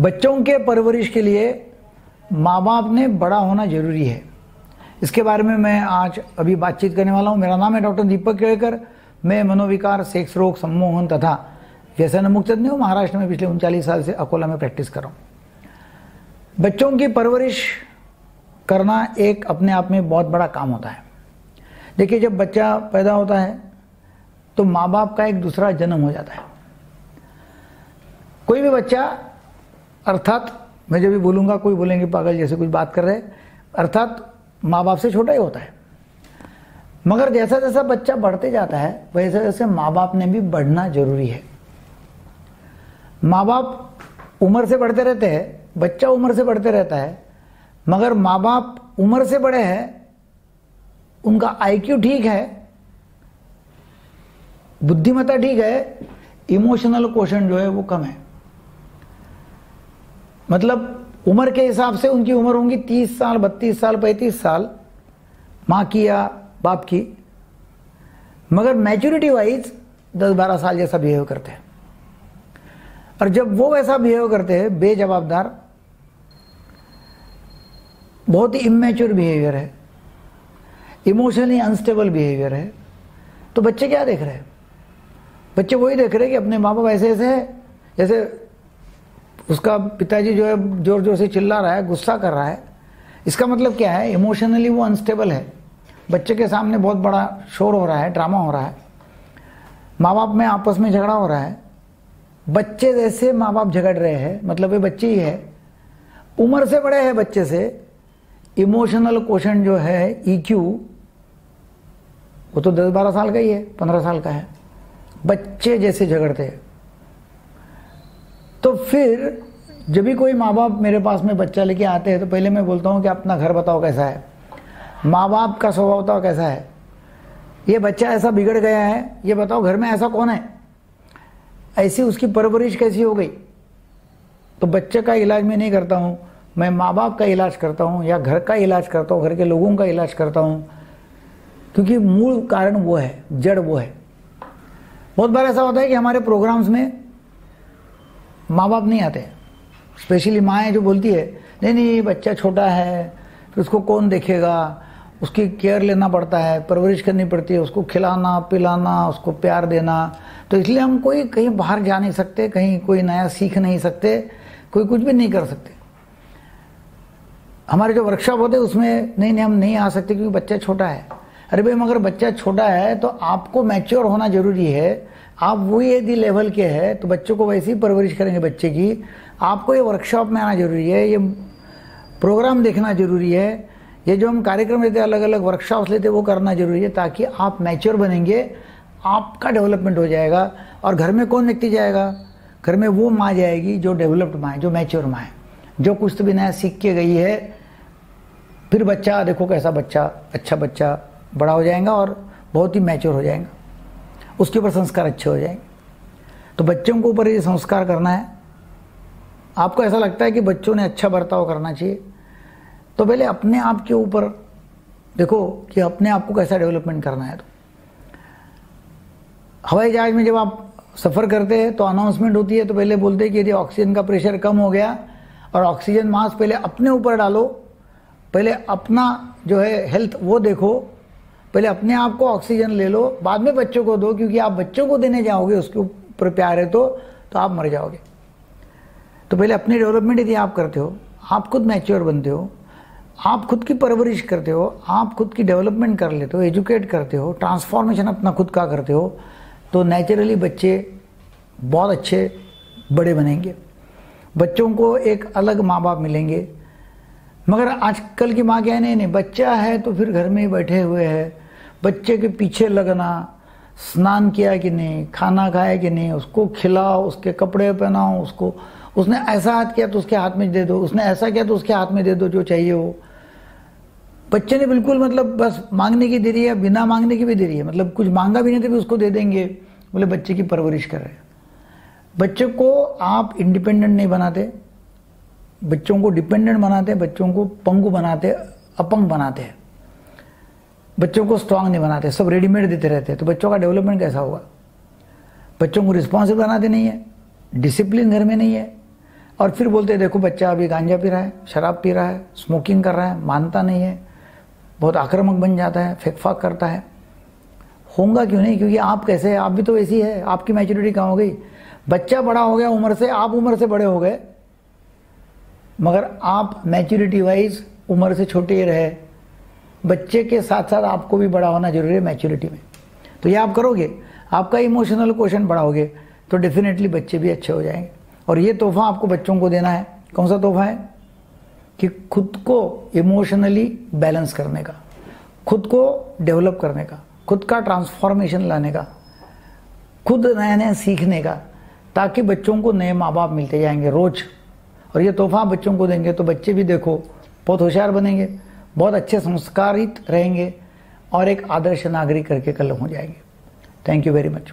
बच्चों के परवरिश के लिए माँ बाप ने बड़ा होना ज़रूरी है। इसके बारे में मैं आज अभी बातचीत करने वाला हूँ। मेरा नाम है डॉक्टर दीपक केड़कर मैं मनोविकार, सेक्स, रोग, सम्मोहन तथा व्यसन मुक्त हूँ महाराष्ट्र में पिछले उनचालीस साल से अकोला में प्रैक्टिस कर रहा हूँ। बच्चों की परवरिश करना एक अपने आप में बहुत बड़ा काम होता है। देखिए, जब बच्चा पैदा होता है तो माँ बाप का एक दूसरा जन्म हो जाता है। कोई भी बच्चा अर्थात, मैं जब भी बोलूँगा, कोई बोलेंगे, पागल जैसे कुछ बात कर रहे अर्थात माँ बाप से छोटा ही होता है। मगर जैसा जैसा बच्चा बढ़ते जाता है वैसे वैसे माँ बाप ने भी बढ़ना ज़रूरी है। माँ बाप उम्र से बढ़ते रहते हैं, बच्चा उम्र से बढ़ते रहता है, मगर माँ बाप उम्र से बड़े हैं, उनका आईक्यू ठीक है, बुद्धिमत्ता ठीक है, इमोशनल क्वेश्चन जो है वो कम है। मतलब उम्र के हिसाब से उनकी उम्र होंगी तीस साल, बत्तीस साल, पैंतीस साल। माँ की या बाप की। मगर मैच्योरिटी वाइज दस बारह साल जैसा बिहेव करते हैं। और जब वो वैसा बिहेव करते हैं, बेजवाबदार, बहुत ही इमेच्योर बिहेवियर है। इमोशनली अनस्टेबल बिहेवियर है। तो बच्चे क्या देख रहे हैं? बच्चे वही देख रहे हैं कि अपने माँ बाप ऐसे ऐसे हैं, जैसे उसका पिताजी जो है, ज़ोर ज़ोर से चिल्ला रहा है, गुस्सा कर रहा है। इसका मतलब क्या है? इमोशनली वो अनस्टेबल है। बच्चे के सामने बहुत बड़ा शोर हो रहा है ड्रामा हो रहा है। माँ बाप में आपस में झगड़ा हो रहा है। बच्चे जैसे माँ बाप झगड़ रहे हैं मतलब ये बच्चे ही है। उम्र से बड़े हैं बच्चे से। इमोशनल क्वेश्चन जो है ईक्यू e वो तो दस बारह साल का ही है, पंद्रह साल का है। बच्चे जैसे झगड़ते हैं। फिर जब भी कोई माँ बाप मेरे पास में बच्चा लेके आते हैं तो पहले मैं बोलता हूँ कि अपना घर बताओ कैसा है। माँ बाप का स्वभाव बताओ कैसा है। ये बच्चा ऐसा बिगड़ गया है, ये बताओ घर में ऐसा कौन है? ऐसी उसकी परवरिश कैसी हो गई? तो बच्चे का इलाज मैं नहीं करता हूँ, मैं माँ बाप का इलाज करता हूँ या घर का इलाज करता हूँ, घर के लोगों का इलाज करता हूँ, क्योंकि मूल कारण वो है, जड़ वो है। बहुत बार ऐसा होता है कि हमारे प्रोग्राम्स में माँ बाप नहीं आते। स्पेशली माएँ जो बोलती है, नहीं नहीं बच्चा छोटा है, फिर उसको कौन देखेगा? उसकी केयर लेना पड़ता है, परवरिश करनी पड़ती है, उसको खिलाना, पिलाना, उसको प्यार देना। तो इसलिए हम कोई कहीं बाहर जा नहीं सकते, कहीं कोई नया सीख नहीं सकते, कोई कुछ भी नहीं कर सकते। हमारे जो वर्कशॉप होते उसमें नहीं नहीं, हम नहीं आ सकते क्योंकि बच्चा छोटा है। अरे भाई, मगर बच्चा छोटा है तो आपको मैच्योर होना ज़रूरी है। आप वही यदि लेवल के हैं तो बच्चों को वैसे ही परवरिश करेंगे बच्चे की। आपको ये वर्कशॉप में आना ज़रूरी है, ये प्रोग्राम देखना ज़रूरी है, ये जो हम कार्यक्रम लेते अलग अलग वर्कशॉप्स लेते वो करना ज़रूरी है, ताकि आप मैच्योर बनेंगे, आपका डेवलपमेंट हो जाएगा, और घर में कौन व्यक्ति जाएगा? घर में वो माँ जाएगी जो डेवलप्ड माँ है, जो मैच्योर माँ है, जो कुछ तो भी नया सीख के गई है। फिर बच्चा, देखो कैसा बच्चा अच्छा बच्चा बड़ा हो जाएगा और बहुत ही मैच्योर हो जाएगा। उसके ऊपर संस्कार अच्छे हो जाएँगे। तो बच्चों के ऊपर ये संस्कार करना है। आपको ऐसा लगता है कि बच्चों ने अच्छा बर्ताव करना चाहिए। तो पहले अपने आप के ऊपर देखो कि अपने आप को कैसा डेवलपमेंट करना है। तो हवाई जहाज़ में जब आप सफ़र करते हैं तो अनाउंसमेंट होती है तो पहले बोलते हैं कि यदि ऑक्सीजन का प्रेशर कम हो गया और ऑक्सीजन मास्क पहले अपने ऊपर डालो, पहले अपना जो है हेल्थ वो देखो पहले अपने आप को ऑक्सीजन ले लो, बाद में बच्चों को दो, क्योंकि आप बच्चों को देने जाओगे, उसके ऊपर प्यार है तो तो आप मर जाओगे। तो पहले अपनी डेवलपमेंट यदि आप करते हो, आप खुद मैच्योर बनते हो, आप खुद की परवरिश करते हो, आप खुद की डेवलपमेंट कर लेते हो एजुकेट करते हो ट्रांसफॉर्मेशन अपना खुद का करते हो तो नेचुरली बच्चे बहुत अच्छे, बड़े बनेंगे। बच्चों को एक अलग माँ बाप मिलेंगे। मगर आजकल की माँ क्या नहीं नहीं, बच्चा है तो फिर घर में ही बैठे हुए हैं। बच्चे के पीछे लगना, स्नान किया कि नहीं, खाना खाया कि नहीं, उसको खिलाओ, उसके कपड़े पहनाओ, उसको, उसने ऐसा हाथ किया तो उसके हाथ में दे दो, उसने ऐसा किया तो उसके हाथ में दे दो जो चाहिए हो। बच्चे ने बिल्कुल मतलब बस मांगने की दे रही है, बिना मांगने की भी दे रही है। मतलब कुछ मांगा भी नहीं तो भी उसको दे देंगे। बोले, बच्चे की परवरिश कर रहे बच्चे को आप इंडिपेंडेंट नहीं बनाते। बच्चों को डिपेंडेंट बनाते बच्चों को पंगु बनाते, अपंग बनाते हैं। बच्चों को स्ट्रांग नहीं बनाते, सब रेडीमेड देते रहते तो बच्चों का डेवलपमेंट कैसा होगा बच्चों को रिस्पॉन्सिबल बनाते नहीं है डिसिप्लिन घर में नहीं है। और फिर बोलते देखो बच्चा अभी गांजा पी रहा है, शराब पी रहा है स्मोकिंग कर रहा है, मानता नहीं है, बहुत आक्रामक बन जाता है, फेंकफाक करता है। होगा क्यों नहीं? क्योंकि आप कैसे आप भी तो ऐसी है। आपकी मैच्योरिटी कहाँ हो गई? बच्चा बड़ा हो गया उम्र से, आप उम्र से बड़े हो गए। मगर आप मैच्योरिटी वाइज उम्र से छोटे रहे। बच्चे के साथ साथ आपको भी बड़ा होना ज़रूरी है मैच्योरिटी में। तो ये आप करोगे, आपका इमोशनल क्वेश्चन बढ़ाओगे तो डेफिनेटली बच्चे भी अच्छे हो जाएँगे। और ये तोहफा आपको बच्चों को देना है। कौन सा तोहफा है? कि खुद को इमोशनली बैलेंस करने का, खुद को डेवलप करने का, खुद का ट्रांसफॉर्मेशन लाने का, खुद नया नया सीखने का, ताकि बच्चों को नए माँ बाप मिलते जाएँगे रोज। और ये तोहफा बच्चों को देंगे तो बच्चे भी देखो, बहुत होशियार बनेंगे। बहुत अच्छे संस्कारित रहेंगे और एक आदर्श नागरिक करके कल हो जाएँगे। Thank you very much